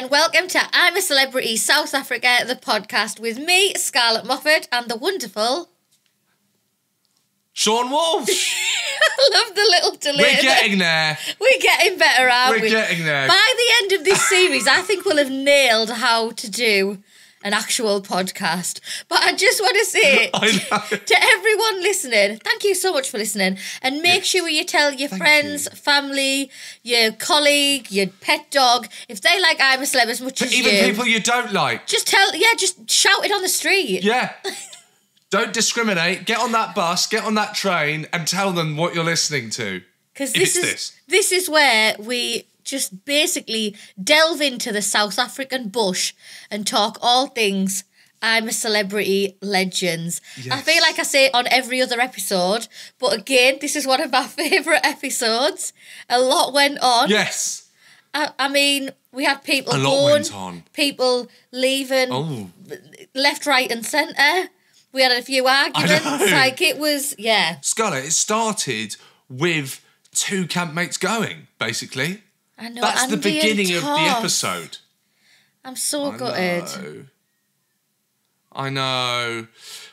and welcome to I'm a Celebrity South Africa, the podcast with me, Scarlett Moffatt, and the wonderful. Seann Walsh. I love the little delay. We're getting there. We're getting better, aren't We're we? getting there. By the end of this series, I think we'll have nailed how to do an actual podcast. But I just want to say to everyone listening, thank you so much for listening. And make sure you tell your Thank friends, you. family, your colleague, your pet dog, if they like I'm a Celeb as much as you do. Even people you don't like. just tell, yeah, just shout it on the street. Yeah. Don't discriminate. Get on that bus, get on that train, and tell them what you're listening to. Because this is this. this is where we just basically delve into the South African bush and talk all things I'm a celebrity legends. I feel like I say it on every other episode, but again, this is one of my favourite episodes. A lot went on. Yes. I, I mean, we had people A lot born, went on. people leaving Oh. left, right, and centre. We had a few arguments. know. Like it was, yeah. Scarlett, it started with two campmates going, basically. I know. That's the Andy and beginning of the episode. I'm so I gutted. know. I know.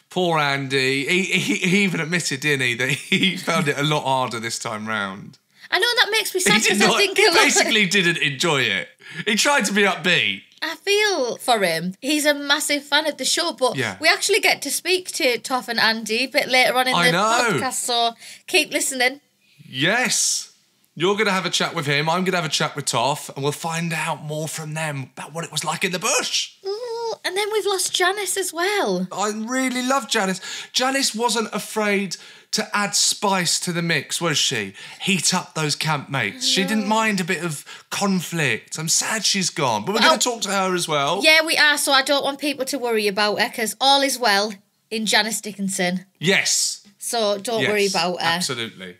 Poor Andy. He, he, he even admitted, didn't he, that he found it a lot harder this time round. I know that makes me sad He, did because I think he basically didn't enjoy it. He tried to be upbeat. I feel for him. He's a massive fan of the show, but Yeah. we actually get to speak to Toff and Andy a bit later on in I the know. podcast. So keep listening. Yes. You're going to have a chat with him. I'm going to have a chat with Toff, and we'll find out more from them about what it was like in the bush. Ooh, and then we've lost Janice as well. I really love Janice. Janice wasn't afraid to add spice to the mix, was she? Heat up those campmates. She didn't mind a bit of conflict. I'm sad she's gone, but we're Well- going to oh. talk to her as well. Yeah, we are. So I don't want people to worry about her because all is well in Janice Dickinson. Yes. So don't yes, worry about her. Absolutely.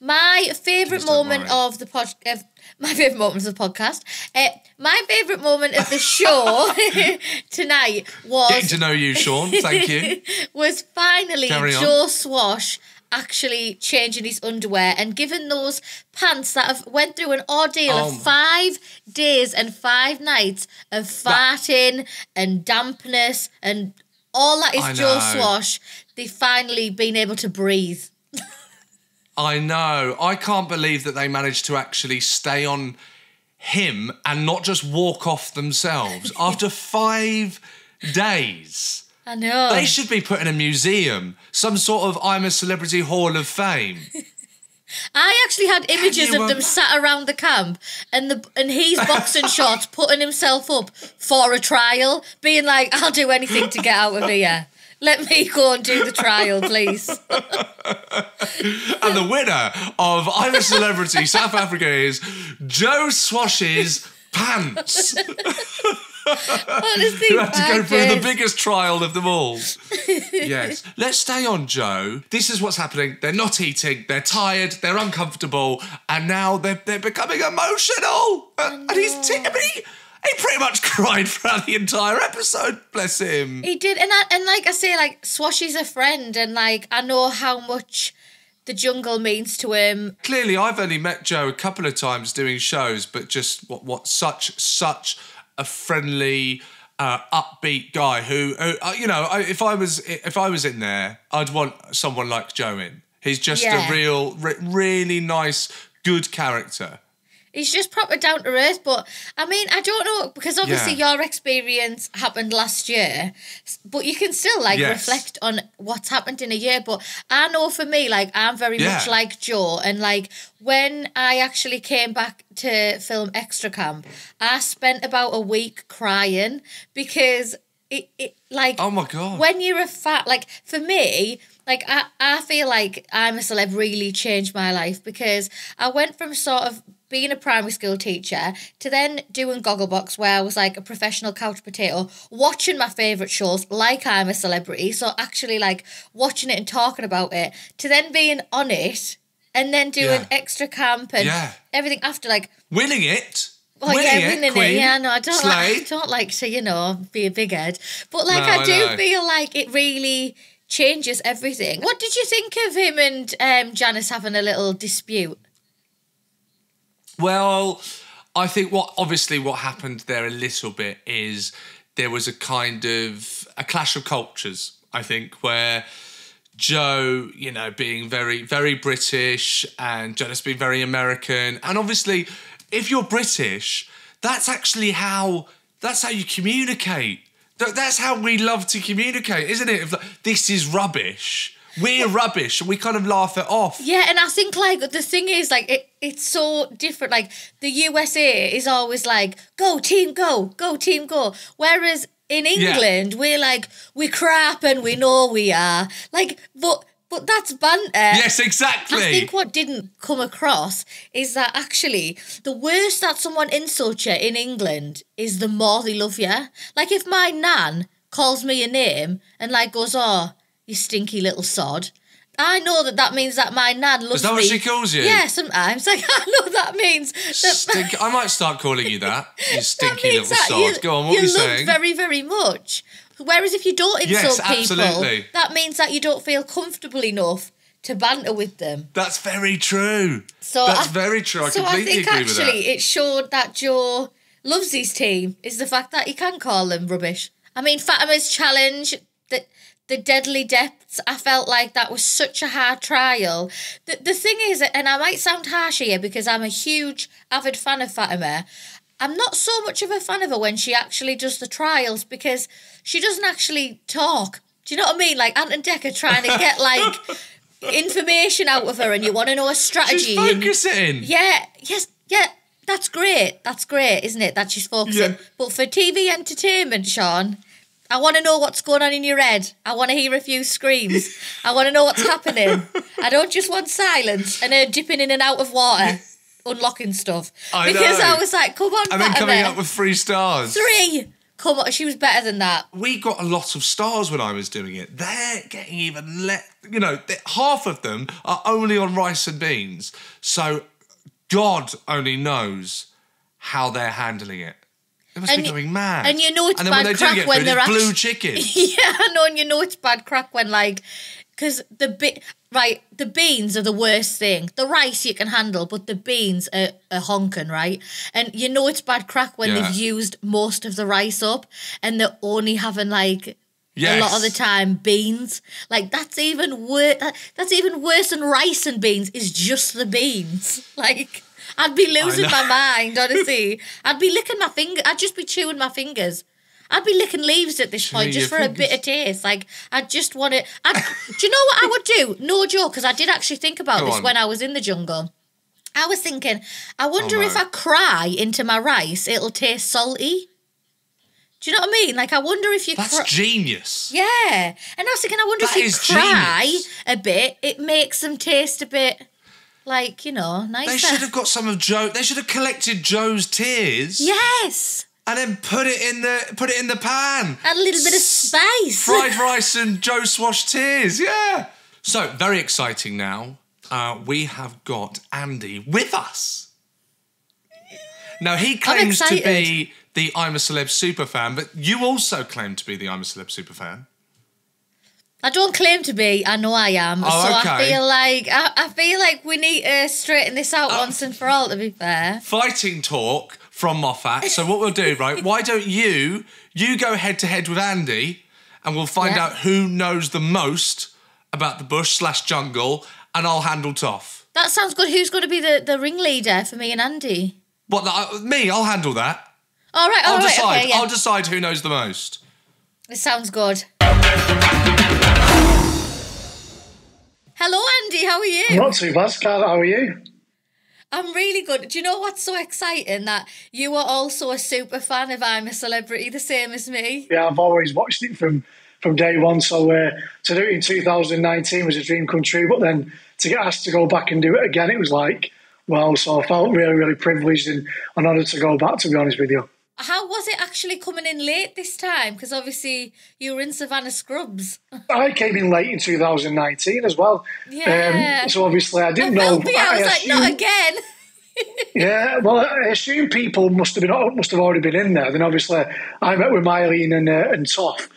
My favourite moment of the pod, of my favourite moment of the podcast, uh, my favourite moment of the show tonight was Getting to know you, Sean. Thank you. was finally. Joe Swash actually changing his underwear and given those pants that have went through an ordeal Oh of five days and five nights of farting and dampness and all that is I Joe. Swash. they've finally been able to breathe. I know. I can't believe that they managed to actually stay on him and not just walk off themselves after five days. I know. They should be put in a museum, some sort of I'm a Celebrity Hall of Fame. I actually had images of them sat around the camp and the and he's boxing shorts putting himself up for a trial, being like, I'll do anything to get out of here. Let me go and do the trial, please. and the winner of I'm a Celebrity South Africa is Joe Swash's pants. Honestly, who had to go through the biggest trial of them all. yes. Let's stay on Joe. This is what's happening. They're not eating, they're tired, they're uncomfortable, and now they're, they're becoming emotional. Uh, and he's t- mean, he, he pretty much cried throughout the entire episode, bless him. He did, and I, and like I say, like Swash is a friend, and like I know how much the jungle means to him. Clearly, I've only met Joe a couple of times doing shows, but just what, what such, such a friendly, uh, upbeat guy who, who uh, you know, I, if I was if I was in there, I'd want someone like Joe in. He's just Yeah. a real, re- really nice, good character. He's just proper down to earth, but I mean, I don't know because obviously Yeah. your experience happened last year, but you can still like Yes. reflect on what's happened in a year. But I know for me, like I'm very Yeah. much like Joe, and like when I actually came back to film Extra Camp, I spent about a week crying because it, it like Oh my god! when you're a fat like for me like I, I feel like i'm a celeb really changed my life because i went from sort of being a primary school teacher to then doing gogglebox where i was like a professional couch potato watching my favorite shows like i'm a celebrity so actually like watching it and talking about it to then being on it and then doing Yeah. extra camp and Yeah. everything after like winning it. Oh winning yeah, it, winning Queen. it. Yeah, no, I don't Slay. like. I don't like to, you know, be a big head. But like, No, I I do know. feel like it really changes everything. What did you think of him and um, Janice having a little dispute? Well, I think what obviously what happened there a little bit is there was a kind of a clash of cultures. I think where Joe, you know, being very very British and Janice being very American, and obviously if you're British, that's actually how that's how you communicate. That's how we love to communicate, isn't it? If like, this is rubbish. We're rubbish, we kind of laugh it off. Yeah, and I think like the thing is like it, it's so different. Like the USA is always like go team go, go team go. Whereas in England we're like we crap and we know we are. Like but but that's banter. Yes, exactly. I think what didn't come across is that actually the worse that someone insults you in England is the more they love you. Like if my nan calls me a name and like goes, "Oh, you stinky little sod," I know that that means that my nan loves Is that me. what she calls you? Yeah, sometimes. Like I know that means that. Stink, I might start calling you that. You stinky means little sod. you, Go on, what you were you saying? very, very much. Whereas if you don't insult Yes, people, that means that you don't feel comfortable enough to banter with them. That's very true. So That's I- very true. I so completely I think agree actually that. it showed that Joe loves his team is the fact that he can call them rubbish. I mean, Fatima's challenge, the the deadly depths. I felt like that was such a hard trial. The the thing is, and I might sound harsh here because I'm a huge avid fan of Fatima. I'm not so much of a fan of her when she actually does the trials because she doesn't actually talk. Do you know what I mean? Like Ant and Decker trying to get like information out of her, and you want to know a strategy. She's and- focusing. yeah, yes, yeah, that's great. That's great, isn't it? That she's focusing. Yeah. But for TV entertainment, Seann, I want to know what's going on in your head. I want to hear a few screams. I want to know what's happening. I don't just want silence and her dipping in and out of water, unlocking stuff. I because know. I was like, come on, And then coming up with three stars. three. Come on, she was better than that. we got a lot of stars when I was doing it. They're getting even let you know, half of them are only on rice and beans. So God only knows how they're handling it. They must And be going mad. and you know it's and then when bad do crack get when they're it's blue chicken. yeah, I know, and you know it's bad crack when like, because the bit right, the beans are the worst thing. The rice you can handle, but the beans are, are honking, right? And you know it's bad crack when Yeah. they've used most of the rice up, and they're only having like. Yes. A lot of the time, beans like that's even worse. That's even worse than rice and beans. Is just the beans. Like I'd be losing my mind. Honestly, I'd be licking my finger. I'd just be chewing my fingers. I'd be licking leaves at this point just for your a bit of taste. Like I just want it. I'd, do you know what I would do? No joke, because I did actually think about Go this on. when I was in the jungle. I was thinking, I wonder Oh, if I cry into my rice, it'll taste salty. Do you know what I mean? Like I wonder if you That's cry. genius. Yeah, and I was thinking, I wonder That if you cry genius. a bit, it makes them taste a bit like you know nicer. They should have got some of Joe. They should have collected Joe's tears Yes, and then put it in the put it in the pan. a little bit of spice. fried rice and Joe Swash tears. Yeah. So very exciting now. Uh, we have got Andy with us. Now he claims to be the I'm a Celeb super fan, but you also claim to be the I'm a Celeb super fan. I don't claim to be. I know I am. Oh, so I feel like I, I feel like we need to straighten this out Oh. once and for all. To be fair, Fighting talk from Moffatt. So what we'll do, right? Why don't you you go head to head with Andy, and we'll find Yeah. out who knows the most about the bush slash jungle, and I'll handle Toff. that sounds good. Who's going to be the, the ringleader for me and Andy? What? the- uh, me? I'll handle that. All right, all I'll right, decide. okay, yeah. I'll decide who knows the most. This sounds good. Hello, Andy. How are you? Not too bad, Scarlett. How are you? I'm really good. Do you know what's so exciting? That you are also a super fan of I'm a Celebrity, the same as me. Yeah, I've always watched it from from day one. So uh, to do it in 2019 was a dream come true. But then to get asked to go back and do it again, it was like, wow. So I felt really, really privileged and, and honoured to go back. To be honest with you. How was it actually coming in late this time? Because obviously you were in Savannah Scrubs. I came in late in 2019 as well. Yeah. Um, so obviously I I didn't know. me. I was like, not again. Yeah, well, I assume people must have been must have already been in there. Then obviously, I met with Myleene and uh, and Toff,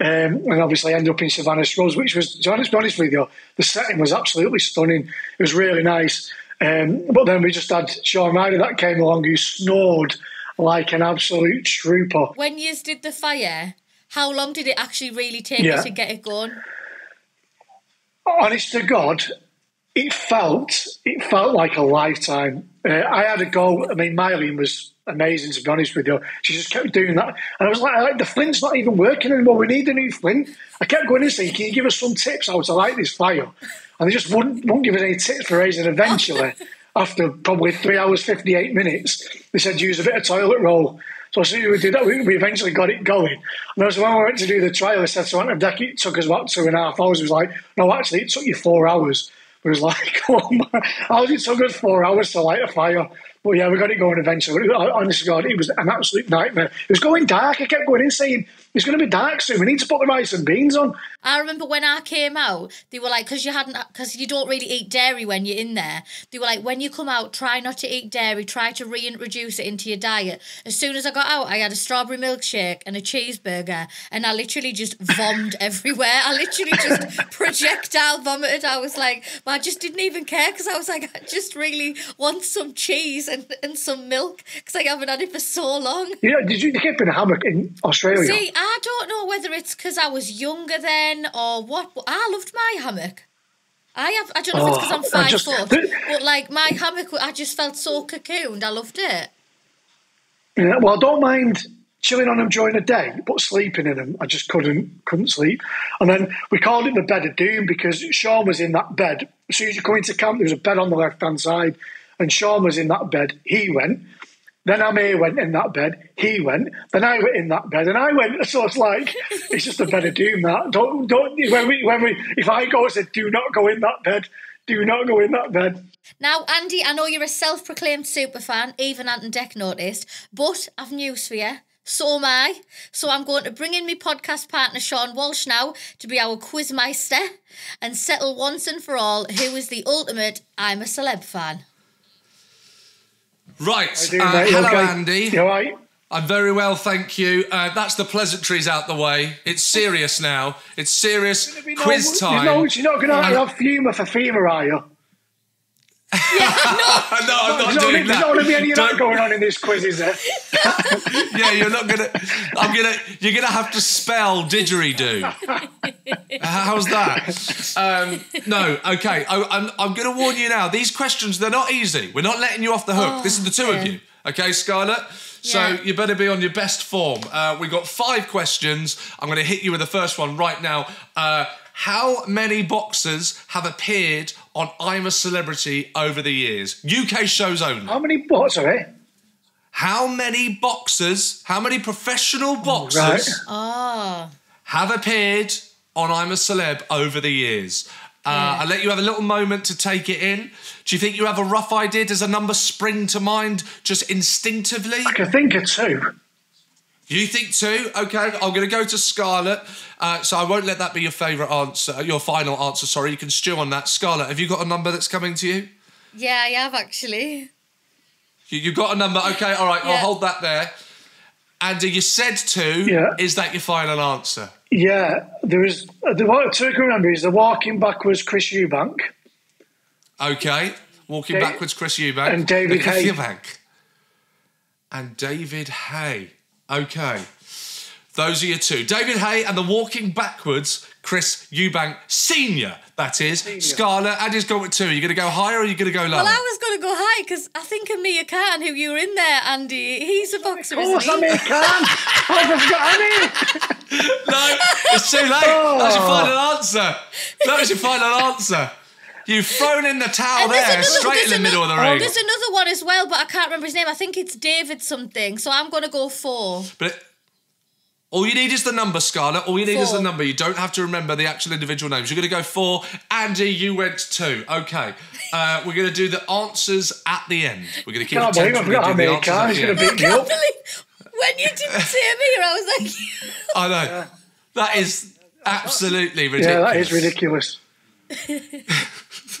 um, and obviously ended up in Savannah Scrubs, which was to be honest, to be honest with you, the setting was absolutely stunning. It was really nice. Um, but then we just had Shaun Ryder that came along who snored like an absolute trooper. When you did the fire, how long did it actually really take Yeah. you to get it going? honest to God, it felt it felt like a lifetime. Uh, I had a go. I mean, Myleene was amazing to be honest with you. She just kept doing that, and I was like, like, the flint's not even working anymore. We need a new flint. I kept going and saying, "Can you give us some tips how to light this fire?" And they just wouldn't wouldn't give us any tips for raising. Eventually, after probably three hours fifty eight minutes, they said use a bit of toilet roll. So as soon as we did that, we, we eventually got it going. And as when we went to do the trial, I said to Ant and Dec, it took us about two and a half hours. It was like, no, actually, it took you four hours. It was like, oh my, how did it took us four hours to light a fire? But yeah, we got it going eventually. Uh, honest to God, it was an absolute nightmare. It was going dark. I kept going in saying, it's going to be dark soon. We need to put the rice and beans on. I remember when I came out, they were like, because you hadn't, because you don't really eat dairy when you're in there. They were like, when you come out, try not to eat dairy, try to reintroduce it into your diet. As soon as I got out, I had a strawberry milkshake and a cheeseburger, and I literally just vomited everywhere. I literally just projectile vomited. I was like, but I just didn't even care because I was like, I just really want some cheese and, and some milk because I haven't had it for so long. You know, did you keep in a hammock in Australia? See, I don't know whether it's because I was younger then or what, I loved my hammock. I have. I don't know if it's because Oh, I'm five just- foot, but like my hammock, I just felt so cocooned. I loved it. Yeah, well, I don't mind chilling on them during the day, but sleeping in them, I just couldn't couldn't sleep. And then we called it the bed of doom because Shaun was in that bed. As soon as you come into camp, there was a bed on the left hand side, and Shaun was in that bed. He went. Then Amir went in that bed. He went. Then I went in that bed, and I went. So it's like it's just a bed of doom. That don't don't when we when we if I go, I said, do not go in that bed. Do not go in that bed. Now, Andy, I know you're a self-proclaimed super fan. Even Ant and Dec noticed, but I've news for you. So am I. So I'm going to bring in my podcast partner Seann Walsh now to be our quizmeister and settle once and for all who is the ultimate I'm a celeb fan. Right. Doing, uh, hello, okay? Andy. You all right? I'm very well, thank you. Uh, that's the pleasantries out the way. It's serious now. It's serious quiz no, time. No, you're not going to have humour for fever, are you? no, no, I'm not There's doing there's not going to be any of that going on in this quiz, is there? yeah, you're not gonna. I'm gonna. You're gonna have to spell didgeridoo. How's that? Um, no, okay. I, I'm. I'm gonna warn you now. These questions they're not easy. We're not letting you off the hook. this is the two of you. Okay, Scarlett. So Yeah. you better be on your best form. Uh, we got five questions. I'm going to hit you with the first one right now. Uh, how many boxers have appeared on I'm a Celebrity over the years? UK shows only. How many bots are it? How many boxers, how many professional boxers right. Oh, have appeared on I'm a Celeb over the years? Uh, I'll let you have a little moment to take it in. Do you think you have a rough idea? Does a number spring to mind just instinctively? I can think of two. You think two? Okay, I'm going to go to Scarlett. Uh, so I won't let that be your favourite answer, your final answer. Sorry, you can stew on that. Scarlett, have you got a number that's coming to you? yeah, I have actually. You, you got a number. Okay, all right. I'll hold that there. Andy, you said two. Yeah. Is that your final answer? Yeah, there was uh, the one two I can remember is the walking backwards Chris Eubank. Okay. Walking Da- backwards, Chris Eubank. and David Chris Haye. Eubank. And David Haye. Okay. Those are your two. David Haye and the walking backwards, Chris Eubank Senior. That is. Scarlett, Andy's gone with two. Are you going to go higher or are you going to go lower? Well, I was going to go high because I think of Amir Khan, who you were in there, Andy. He's a boxer, Of course, isn't I he? mean, can. I've forgot any. no, it's too late. That was your oh. final answer. That was your final answer. You've thrown in the towel And there, another- straight in the middle of the ano- ring. There's another one as well, but I can't remember his name. I think it's David something. So I'm going to go four. But all you need is the number, Scarlett. All you need is the number. You don't have to remember the actual individual names. You're going to go four. Andy, you went two. Okay. Uh, we're going to do the answers at the end. We're going to keep Can't it believe. I've got going to do America. answers He's at going the to end. beat me can't up. believe when you didn't say Amir, I was like, I know. That is absolutely ridiculous. Yeah, that is ridiculous.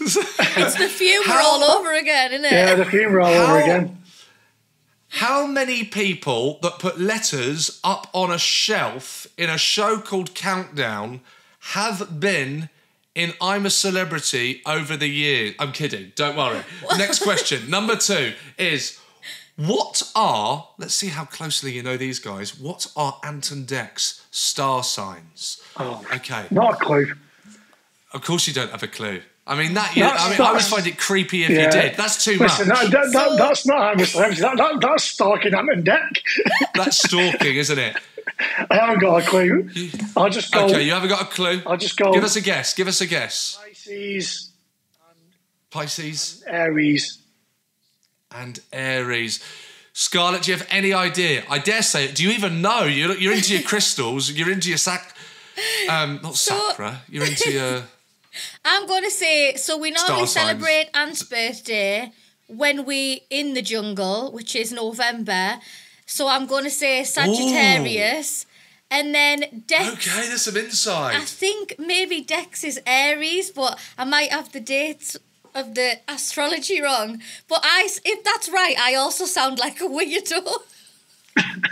it's the funeral How- all over again, isn't it? Yeah, the funeral all How- over again. How many people that put letters up on a shelf in a show called Countdown have been in I'm a Celebrity over the years? I'm kidding. Don't worry. Next question. Number two is what are, let's see how closely you know these guys. What are Anton and Dec's star signs? Oh, Okay. not a clue. Of course you don't have a clue. I mean, that, you, That's- I mean, I would find it creepy if Yeah. you did. That's too Listen, much. that, that, that, that's not I'm. That, that, that's stalking Ant and Dec. That's stalking, isn't it? I haven't got a clue. I'll just go Okay, you haven't got a clue? I'll just go- Give us a guess. Give us a guess. Pisces, Pisces Aries. and Aries. Scarlett, do you have any idea? I dare say, do you even know? You're, you're into your crystals. You're into your sac. Um, not So- sacra. You're into your. I'm going to say so. We normally Star signs. celebrate Ant's birthday when we in the jungle, which is November. So I'm going to say Sagittarius, and then Dec's. Okay, there's some insight. I think maybe Dec's is Aries, but I might have the dates of the astrology wrong. But I, if that's right, I also sound like a weirdo.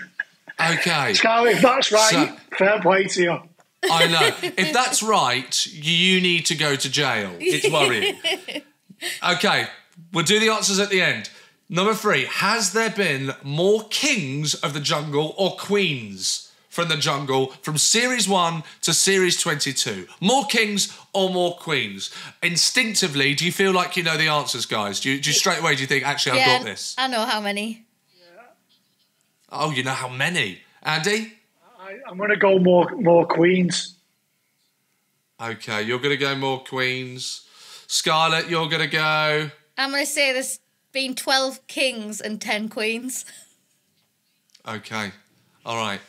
Okay, Scarlett, if that's right, So- fair play to you. I know. If that's right, you need to go to jail. It's worrying. Okay, we'll do the answers at the end. Number three, has there been more kings of the jungle or queens from the jungle from series one to series 22? More kings or more queens? Instinctively, do you feel like you know the answers, guys? Do you, do you straight away do you think, actually, I've yeah, got this? I know how many. Oh, you know how many? Andy? I, I'm going to go more more Queens. Okay, you're going to go more queens. Scarlett, you're going to go. I'm going to say there's been 12 kings and 10 queens. Okay. All right.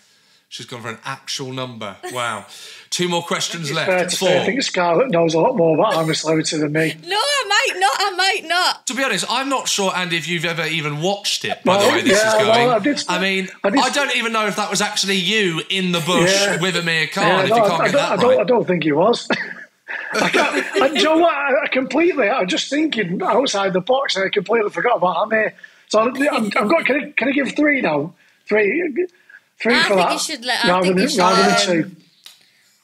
She's gone for an actual number. Wow. Two more questions left. Four. say, I think Scarlett knows a lot more about I'm than me. No, I might not. I might not. To be honest, I'm not sure, Andy, if you've ever even watched it, by Well, the way this yeah, is going. well, I did- I mean, I I, don't even know if that was actually you in the bush Yeah. with Amir Khan, Yeah, if no, you I, can't I get don't, that I, don't, I don't think he was. I can't, I, you know what? I, I completely, I'm just thinking outside the box and I completely forgot about Amir. So I'm, I'm, I've got, can I, can I give three now? Three, three I for think that. you should let- I rather think than, you should rather let than him. two. Um,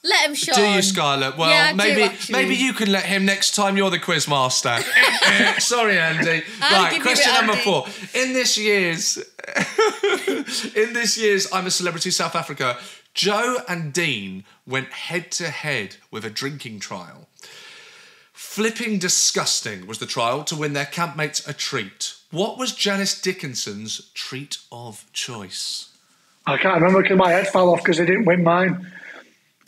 let him show. Do you, Scarlett? Well, Yeah, I do, maybe maybe you can let him next time you're the quiz master. Uh, sorry, Andy. I'll right, give question it, number Andy. four. In this year's in this year's I'm a Celebrity South Africa, Joe and Dean went head to head with a drinking trial. Flipping disgusting was the trial to win their campmates a treat. What was Janice Dickinson's treat of choice? I can't remember because my head fell off because they didn't win mine.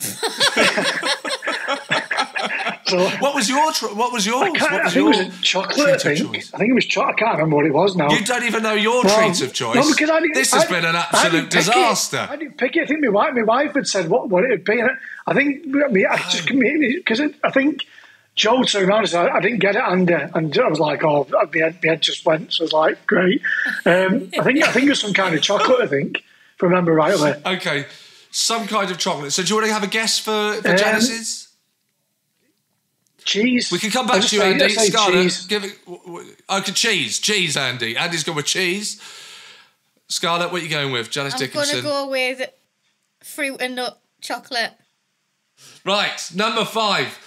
so What was your tr- what was yours? I, what I was think it was chocolate. I think. I think it was chocolate. I can't remember what it was now. You don't even know your Well, treat of choice. no, because I didn't- this has I- been an absolute didn't pick it. disaster. I didn't pick it. I think my wife, my wife had said what, what it had been. I think I, mean, I just because I think Joe turned around and said I didn't get it, and uh, and I was like, oh, my head, head just went. So I was like, great. Um, I think I think it was some kind of chocolate. I think, if I remember rightly. Okay, some kind of chocolate. So do you want to have a guess for, for Um, Janice's? Cheese. We can come back just to you, say- Andy. I say Scarlett, cheese. give it. w- w- Okay, cheese, cheese, Andy. Andy's gone with cheese. Scarlett, what are you going with? Janice I'm going Dickinson. to go with fruit and nut chocolate. Right, number five.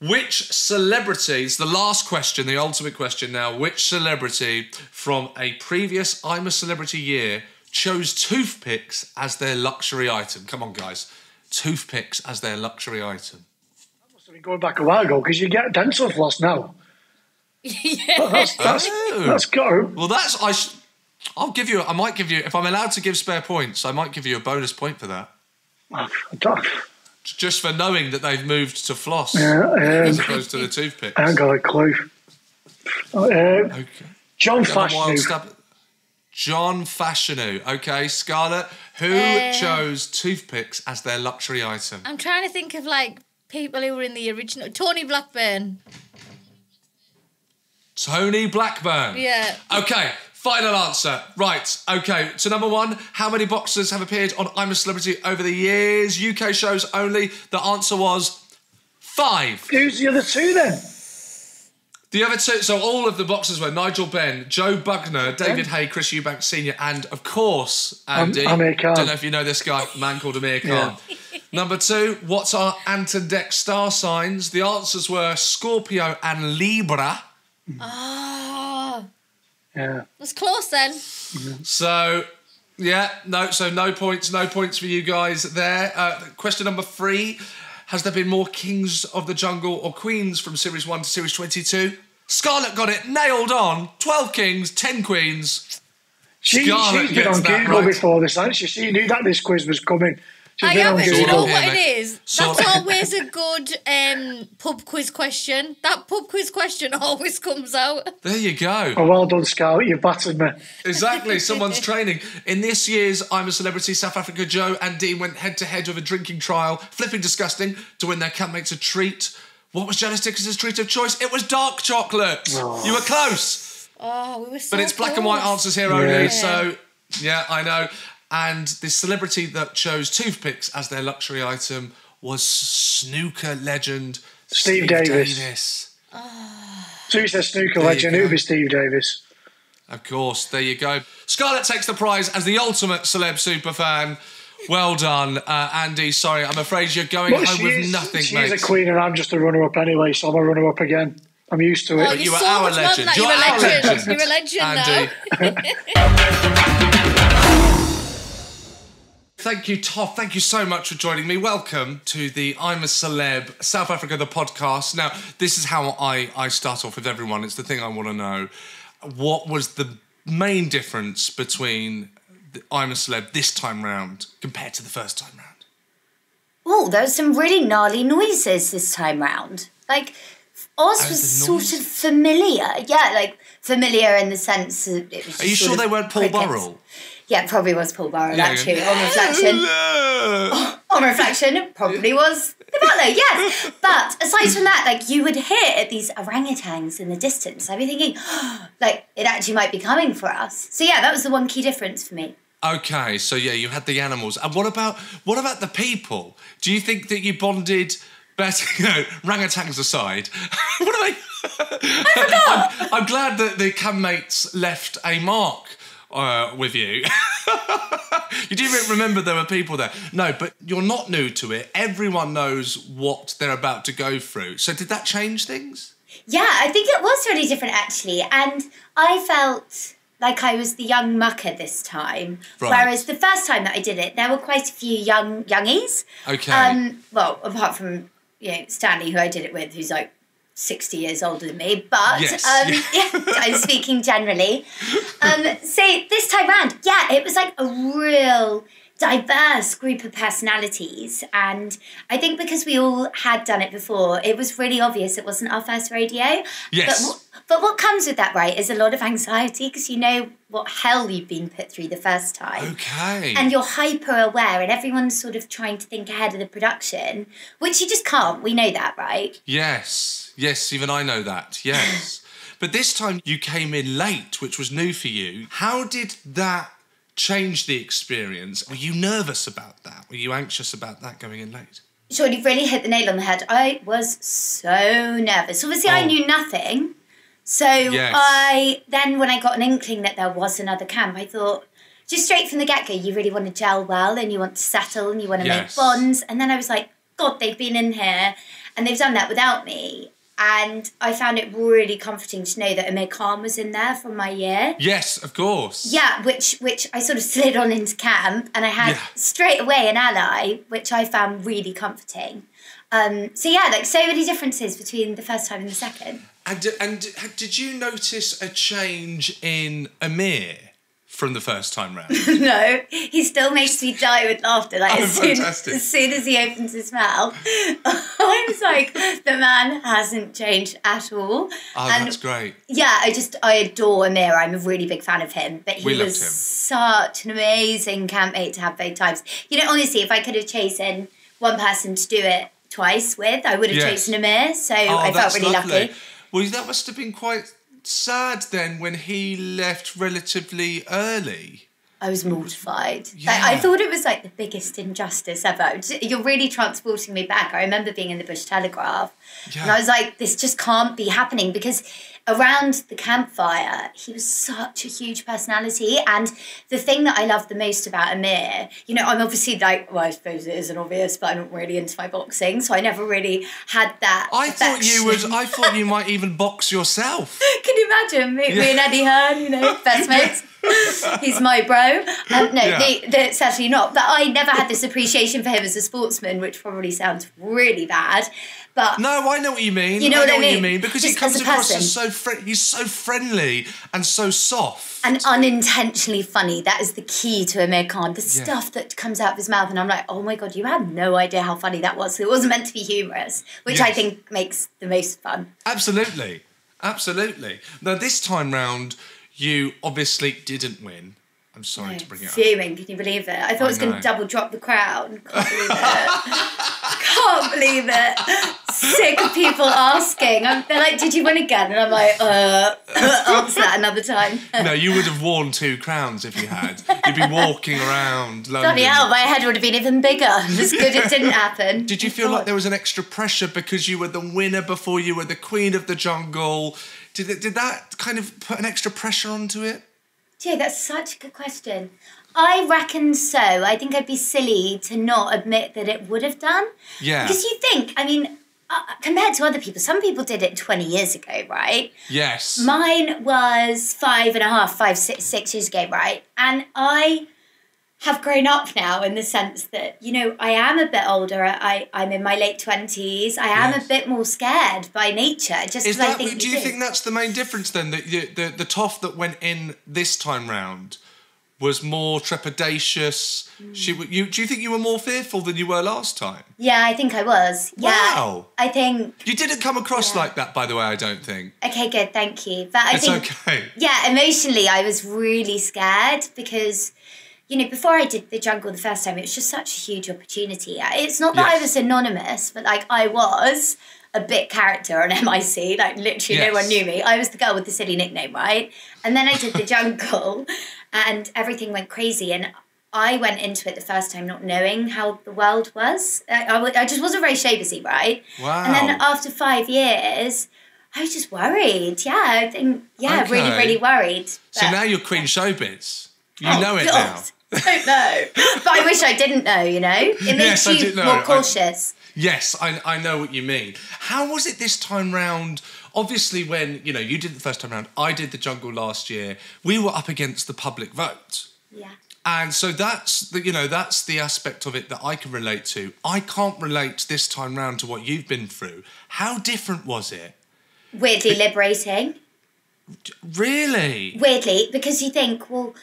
Which celebrity, it's the last question, the ultimate question now. Which celebrity from a previous I'm a Celebrity year chose toothpicks as their luxury item? Come on, guys. Toothpicks as their luxury item. I must have been going back a while ago because you get dental floss now. yeah. That's that's, Oh. that's got to, Well, that's I. Sh- I'll give you. I might give you. If I'm allowed to give spare points, I might give you a bonus point for that, just for knowing that they've moved to floss as um, opposed to the toothpicks. I ain't got a clue. Uh, Okay. John Have wild stab. John Fashanu. Okay, Scarlett. Who Uh, chose toothpicks as their luxury item? I'm trying to think of like people who were in the original. Tony Blackburn. Tony Blackburn. Yeah. Okay, final answer. Right, okay. So, number one, how many boxers have appeared on I'm a Celebrity over the years? UK shows only. The answer was five. Who's the other two then? The other two, so all of the boxers were Nigel Benn, Joe Bugner, David Haye, Chris Eubanks Sr., and of course, Andy. Amir Khan. Don't know if you know this guy, man called Amir Khan. Number two, what's our Ant and Dec star signs? The answers were Scorpio and Libra. Oh, Yeah. that's close then. So, yeah, no, so no points, no points for you guys there. Uh, question number three Has there been more Kings of the Jungle or Queens from Series 1 to Series 22? Scarlett got it nailed on 12 Kings, 10 Queens. she, she's been on Google right. before this, hasn't she? She knew that this quiz was coming. She's I been on haven't. Do you know of, Google. yeah, what it mate. is? Sort That's always a good um, pub quiz question. That pub quiz question always comes out. There you go. Oh, well done, Scout. You've battered me. Exactly, someone's training. In this year's I'm a Celebrity South Africa, Joe and Dean went head to head with a drinking trial, flipping disgusting, to win their campmates a treat. What was Janice Dickinson's treat of choice? It was dark chocolate. You were close. Oh, we were so But it's black and white answers here only, Yeah. so yeah, I know. And the celebrity that chose toothpicks as their luxury item was snooker legend Steve Davis. Davis. So you said snooker you legend. go. It Steve Davis. Of course, there you go. Scarlett takes the prize as the ultimate celeb superfan. Well done, uh, Andy. Sorry, I'm afraid you're going But home with is, nothing, she mate. is a queen, and I'm just a runner-up anyway, so I'm a runner-up again. I'm used to it. Oh, you you're so our much more than legend. You're You're, a legend. legend. You're a legend Andy. now. Thank you, Toff. Thank you so much for joining me. Welcome to the I'm a Celeb South Africa, the podcast. Now, this is how I, I start off with everyone. It's the thing I want to know. What was the main difference between the I'm a Celeb this time round compared to the first time round? Oh, there was some really gnarly noises this time round. Like, Oz Oh, was sort of familiar. Yeah, like familiar in the sense that it was. Are you sure they weren't Paul crickets. Burrell? Yeah, probably was Paul Burrell, Yeah, actually, yeah. on reflection. Hello. on reflection, it probably was the butler, yes. But aside from that, like you would hear these orangutans in the distance. I'd be thinking, like, it actually might be coming for us. So yeah, that was the one key difference for me. Okay, so yeah, you had the animals, and what about what about the people? Do you think that you bonded better? You know, orangutans aside, what are they? I'm, I'm glad that the campmates left a mark uh, with you. you do remember there were people there. No, but you're not new to it. Everyone knows what they're about to go through. So did that change things? Yeah, I think it was really different actually, and I felt like I was the young mucker this time. Right. Whereas the first time that I did it, there were quite a few young youngies. Okay. Um, well, apart from you know Stanley, who I did it with, who's like sixty years older than me. But Yes, um, yeah. yeah, I'm speaking generally. Um, so this time round, yeah, it was like a real diverse group of personalities and i think because we all had done it before it was really obvious it wasn't our first radio Yes. but, wh- but what comes with that right is a lot of anxiety because you know what hell you've been put through the first time Okay. and you're hyper aware and everyone's sort of trying to think ahead of the production which you just can't we know that right Yes, yes, even I know that. Yes. but this time you came in late, which was new for you. How did that change the experience? Were you nervous about that? Were you anxious about that going in late? Seann, you've really hit the nail on the head. I was so nervous. Obviously, I Oh. knew nothing. So Yes. I then, when I got an inkling that there was another camp, I thought, just straight from the get go, you really want to gel well and you want to settle and you want to Yes. make bonds. And then I was like, God, they've been in here and they've done that without me. And I found it really comforting to know that Amir Khan was in there from my year. Yes, of course. Yeah, which which I sort of slid on into camp, and I had Yeah. straight away an ally, which I found really comforting. Um, so yeah, like so many differences between the first time and the second. And, and did you notice a change in Amir from the first time round? no, he still makes me die with laughter. Like Oh, as, soon, as soon as he opens his mouth, I was like, the man hasn't changed at all. Oh, and that's great. Yeah, I just I adore Amir. I'm a really big fan of him. But he We was such an amazing campmate to have both times. You know, honestly, if I could have chosen one person to do it twice with, I would have Yes. chosen Amir. So Oh, I felt really lovely. lucky. Well, that must have been quite sad then when he left relatively early. I was mortified. Like, Yeah. I thought it was like the biggest injustice ever. You're really transporting me back. I remember being in the Bush Telegraph, and I was like, "This just can't be happening." Because around the campfire, he was such a huge personality, and the thing that I love the most about Amir, you know, I'm obviously like, well, I suppose it isn't obvious, but I'm not really into my boxing, so I never really had that. I thought you was. I thought you might even box yourself. Can you imagine me, me and Eddie Hearn, you know, best mates? He's my bro. Um, no, Yeah. they, they're certainly not. But I never had this appreciation for him as a sportsman, which probably sounds really bad. But No, I know what you mean. You know I what know I what you mean? mean because he comes as across person. as so fri- he's so friendly and so soft. and unintentionally funny. That is the key to Amir Khan. The Yeah. stuff that comes out of his mouth, and I'm like, oh my god, you had no idea how funny that was. It wasn't meant to be humorous, which I think makes the most fun. Absolutely, absolutely. Now this time round, you obviously didn't win. I'm sorry to bring it up. Fuming, can you believe it? I thought I was going to double drop the crown. Can't believe it. Can't believe it. Sick of people asking. I'm, they're like, "Did you win again?" And I'm like, "Uh, answer that another time." No, you would have worn two crowns if you had. You'd be walking around London. Bloody hell, my head would have been even bigger. It's good it didn't happen. Did you feel like there was an extra pressure because you were the winner before you were the queen of the jungle? Did it, did that kind of put an extra pressure onto it? Yeah, that's such a good question. I reckon so. I think I'd be silly to not admit that it would have done. Yeah. Because you think, I mean, uh, compared to other people, some people did it 20 years ago, right? Yes. Mine was five and a half, five, six, six years ago, right? And I have grown up now in the sense that, you know, I am a bit older. I, I'm in my late 20s. I am Yes. a bit more scared by nature. Just Is as I think do you think that's the main difference then? That you, the the toff that went in this time round was more trepidatious. Mm. She, you, do you think you were more fearful than you were last time? Yeah, I think I was. Yeah. Wow. I think, You didn't come across Yeah. like that, by the way. I don't think okay, good, thank you. But I it's think, okay. yeah, emotionally, I was really scared because, you know, before I did the jungle the first time, it was just such a huge opportunity. Uh, it's not that I was anonymous, but like I was a bit character on MIC. Like literally, no one knew me. I was the girl with the silly nickname, right? And then I did the jungle, and everything went crazy. And I went into it the first time not knowing how the world was. I just wasn't very show busy, right? Wow. And then after five years. I was just worried. Yeah, I think yeah, really, Okay. really worried. So now you're Queen Showbiz. You Oh, know it God. now. I don't know, but I wish I didn't know. You know, it makes Yes, I you did know. more I- cautious. Yes, I, I know what you mean. How was it this time round? Obviously, when you know you did it the first time round, I did the jungle last year. We were up against the public vote. Yeah. And so that's the you know that's the aspect of it that I can relate to. I can't relate this time round to what you've been through. How different was it? Weirdly liberating. Really? Weirdly, because you think, well,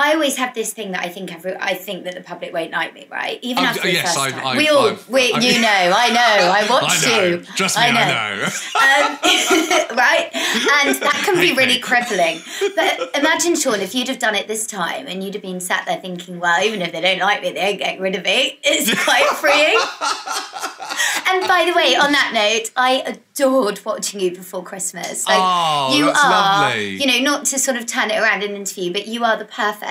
I always have this thing that I think every, I think that the public won't like me, right? Even Oh, after the yes, first time. I've- we all, we, you know, I know, I watched I know. you. Trust me, I know. Um, right? And that can be really crippling. But imagine, Seann, if you'd have done it this time and you'd have been sat there thinking, well, even if they don't like me, they won't get rid of me. It's quite freeing. and by the way, on that note, I adored watching you before Christmas. Like, Oh, you that's are, lovely. you know, not to sort of turn it around in an interview, but you are the perfect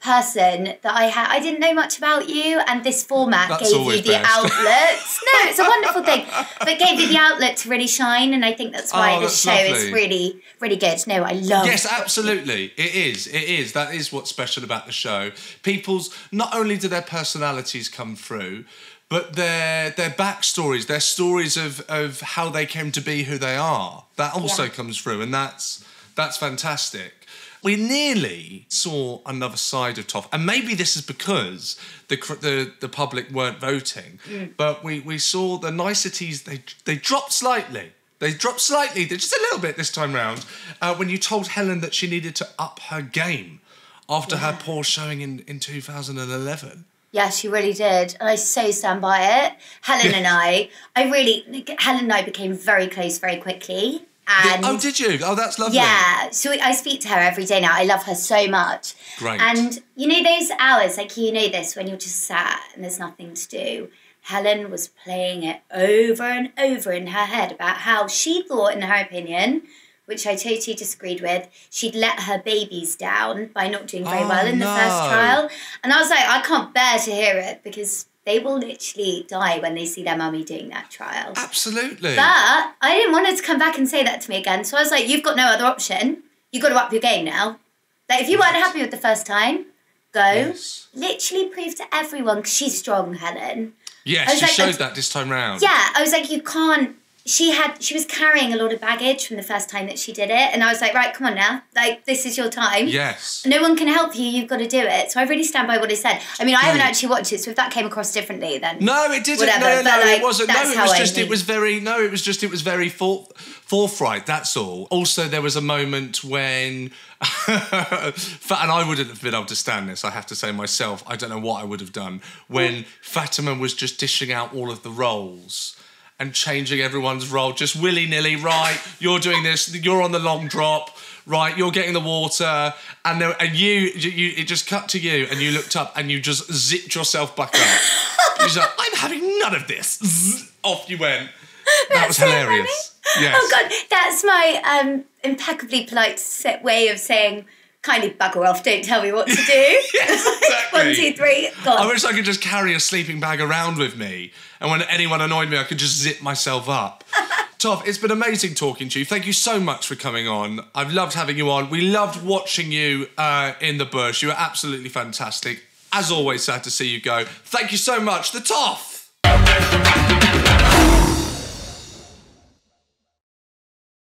person that I had. I didn't know much about you, and this format That's gave you the best. outlets. no, it's a wonderful thing, but gave you the outlet to really shine, and I think that's why Oh, this show is really, really good. No, I love. Yes, absolutely. It is. It is. That is what's special about the show. People's not only do their personalities come through, but their their backstories, their stories of of how they came to be who they are. That also Yeah. comes through, and that's that's fantastic. We nearly saw another side of Toff, and maybe this is because the the, the public weren't voting, but we, we saw the niceties. They they dropped slightly. They dropped slightly, just a little bit this time round, uh, when you told Helen that she needed to up her game after her poor showing in, in 2011. Yeah, she really did. And I so stand by it. Helen and I, I really, Helen and I became very close very quickly. And oh, did you? Oh, that's lovely. Yeah, so I speak to her every day now. I love her so much. Great. And you know those hours, like you know this, when you're just sat and there's nothing to do. Helen was playing it over and over in her head about how she thought, in her opinion, which I totally disagreed with. She'd let her babies down by not doing very Oh, well in the first trial. And I was like, I can't bear to hear it because they will literally die when they see their mummy doing that trial. Absolutely. But I didn't want her to come back and say that to me again. So I was like, you've got no other option. You've got to up your game now. Like, if you weren't happy with the first time, go. Yes. Literally prove to everyone, because she's strong, Helen. Was she like, showed that this time round. Yeah, I was like, you can't. She had, she was carrying a lot of baggage from the first time that she did it, and I was like, right, come on now, like this is your time. Yes. No one can help you. You've got to do it. So I really stand by what I said. I mean, I haven't actually watched it, so if that came across differently, then No, it didn't. Whatever, no, no, but, like, it wasn't. No, it was I just. It was very. No, it was just. It was very for, forthright. That's all. Also, there was a moment when, and I wouldn't have been able to stand this. I have to say myself. I don't know what I would have done when Fatima was just dishing out all of the roles. And changing everyone's role just willy nilly. Right, you're doing this. You're on the long drop. Right, you're getting the water, and there, and you, you, you, it just cut to you, and you looked up, and you just zipped yourself back up. You're like, I'm having none of this. Zzz, off you went. That was so hilarious. Yes. Oh god, that's my um, impeccably polite set way of saying, kindly bugger off, don't tell me what to do. Yes, exactly. One, two, three, gone. I wish I could just carry a sleeping bag around with me, and when anyone annoyed me, I could just zip myself up. Toff, it's been amazing talking to you. Thank you so much for coming on. I've loved having you on. We loved watching you uh, in the bush. You were absolutely fantastic. As always, sad to see you go. Thank you so much. The Toff.